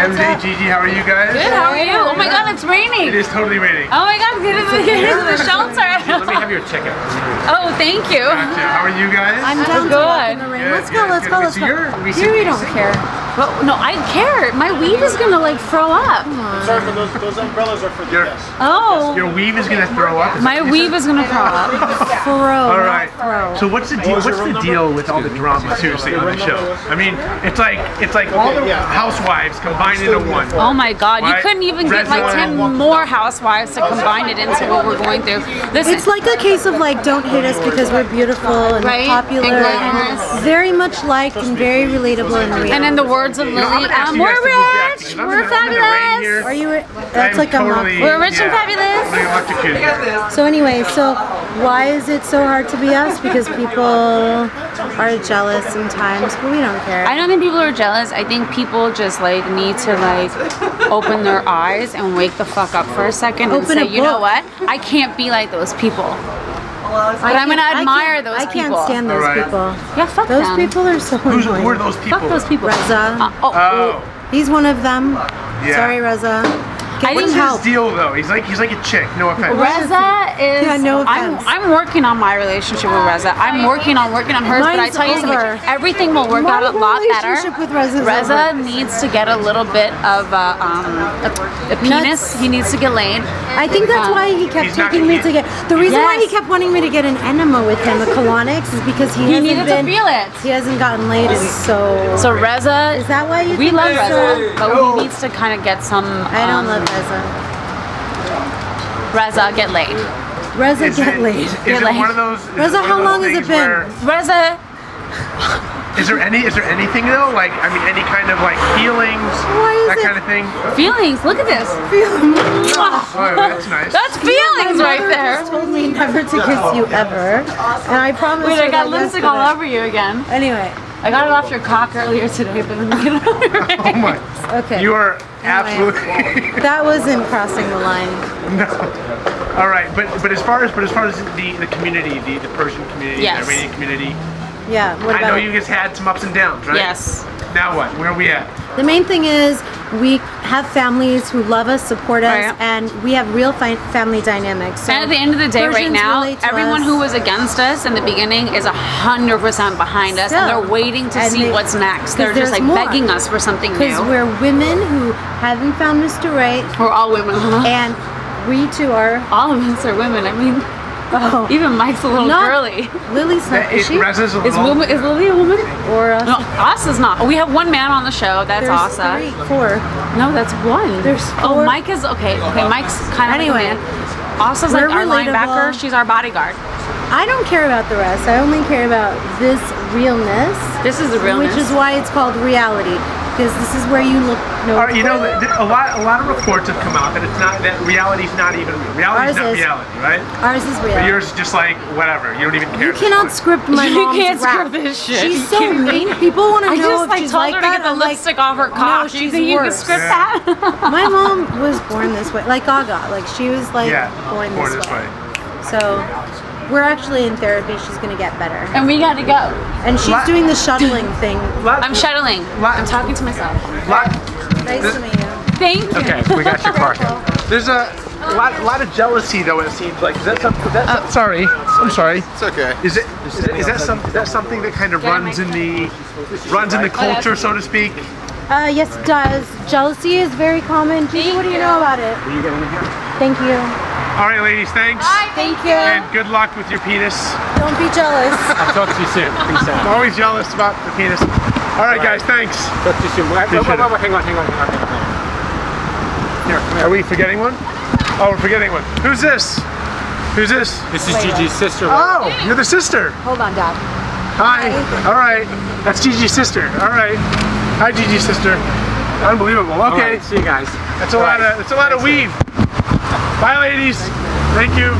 MJ, Gigi, how are you guys? Good, how are you? Oh my god, it's raining. It is totally raining. Oh my god, get into the, get into the shelter. Let me have your ticket. Oh, thank you. Gotcha. How are you guys? I'm down to good. walk in the rain. Good, Let's go, good, let's good. go, let's see go. your- we see- Here we we don't care. But no, I care. My weave is gonna like throw up. Sorry for those, those umbrellas are for the Your, guests. Oh, your weave is gonna throw up. is my that weave said? is gonna throw up. Throw, All not right. throw. So what's the oh, deal? was What's the number? deal with all the drama? Seriously, on the show. I mean, it's like it's like all the yeah. housewives combined into one. Oh my god, you couldn't even get like 10 more housewives to combine it into what we're going through. Listen, It's like a case of like, don't hate us because we're beautiful and Right? popular And and, very much liked and very relatable and real. and in the words of You know, Lily, um, we're guys to move back rich, because we're gonna- I'm gonna rain here. fabulous. Are you? That's I'm like a totally, month. We're rich and fabulous. I'm gonna electrocute you. So anyway, so why is it so hard to be us? Because people are jealous sometimes, but we don't care. I don't think people are jealous. I think people just like need to like open their eyes and wake the fuck up for a second and say, a you know what? I can't be like those people. But I'm gonna admire those people I can't stand those Alright. people. Yeah, fuck Those them. people are so Who's, annoying. who are those people? Fuck those people. Reza. Uh, oh, Oh, He's one of them. Yeah. Sorry, Reza. Get what's think help. his deal though? He's like he's like a chick. No offense. Reza is. Yeah, no I'm, offense. I'm working on my relationship with Reza. I'm working on working on hers, but I Mine's tell you over. something. Everything will work My out a lot better. relationship with Reza Reza over. needs to get a little bit of a, um, a, a penis. He needs to get laid. I think that's Um, why he kept He's taking me to get. The reason why he kept wanting me to get an enema with him, a colonics, is because he, He hasn't needed been. to feel it. He hasn't gotten laid, and so. So Reza, is that why you? we think love he's so- Reza, but he needs to kind of get some. I don't um, love Reza. Reza. Get laid. Reza, Is get it, laid. is Get it laid. one of those? Reza, it one of how those long has it been? where- Reza, Is there any is there anything though? Like I mean, any kind of like feelings, Why is that it- kind of thing. feelings. Look at this. Oh, oh, that's nice. That's My feelings right there. just told me never to kiss you ever, and I promise. Wait, her I got lipstick all over you again. Anyway, I got it off your cock earlier today, but I'm gonna oh my! okay. You are absolutely that wasn't crossing the line. no. All right, but but as far as but as far as the the community, the the Persian community, Yes. the Iranian community, Yeah. What I know it? you guys had some ups and downs, right? Yes. Now what? Where are we at? The main thing is we have families who love us, support us, Right. and we have real fi- family dynamics. So And at the end of the day, right now, everyone us. who was against us in the beginning is hundred percent behind us, and they're waiting to And see they- what's next. They're just like more. begging us for something new. because we're women who haven't found Mr. Right, We're all women, huh? and we too are. all of us are women. I mean, Oh, even Mike's a little Not- girly. Lily's not. That- Is it- she? Reza's a Is woman is Lily a woman? Or us? No, us is not. We have one man on the show. That's There's Asa. three, four. No, that's one. There's Oh, four. Mike is okay. Okay, Mike's kind of Anyway, Like a man. Asa's like we're our relatable. linebacker. She's our bodyguard. I don't care about the rest. I only care about this realness, This is the realness. which is why it's called reality. Because this is where you look. No, All right, you know, th- th- a lot a lot of reports have come out that it's not that reality's not even real. Reality's Ours not is. reality, right? ours is real. But yours is just like whatever. You don't even care. You cannot script my You mom's can't rap. script this shit. She's so mean. People want to I know just if like she's told like her to get the I'm like, lipstick off her cock. Do you she's think you can script Yeah. that? My mom was born this way, like Gaga. Like she was like Yeah, born, born this, this way. way. So we're actually in therapy. She's gonna get better, and we got to go. and she's Lot- doing the shuttling thing. Lot- I'm shuttling. Lot- I'm talking to myself. lot- Nice to meet you. Thank you. Okay, we got your parking. There's a, a lot, a lot of jealousy though. It seems like is that something? Is that Uh, some- sorry, I'm sorry. It's okay. Is it is, it, is that some is that something that kind of runs in the runs in the culture, so to speak? Uh, yes, it does. Jealousy is very common. Gigi, what do you know about it? Are you getting in here? Thank you. All right, ladies, thanks. Thank you. And good luck with your penis. Don't be jealous. I'll talk to you soon. Peace I'm always jealous about the penis. All right, guys, thanks. Talk to you soon. Wait, wait, wait, wait, wait, hang on, hang on, hang on, hang on. Here, are we forgetting one? Oh, we're forgetting one. Who's this? Who's this? This is Gigi's sister. Oh, you're the sister. Hold on, Dad. Hi. All right. That's Gigi's sister. All right. Hi, Gigi's sister. Unbelievable. Okay. right, see you guys. That's a lot of that's a lot of weave. Bye, ladies. Thank you.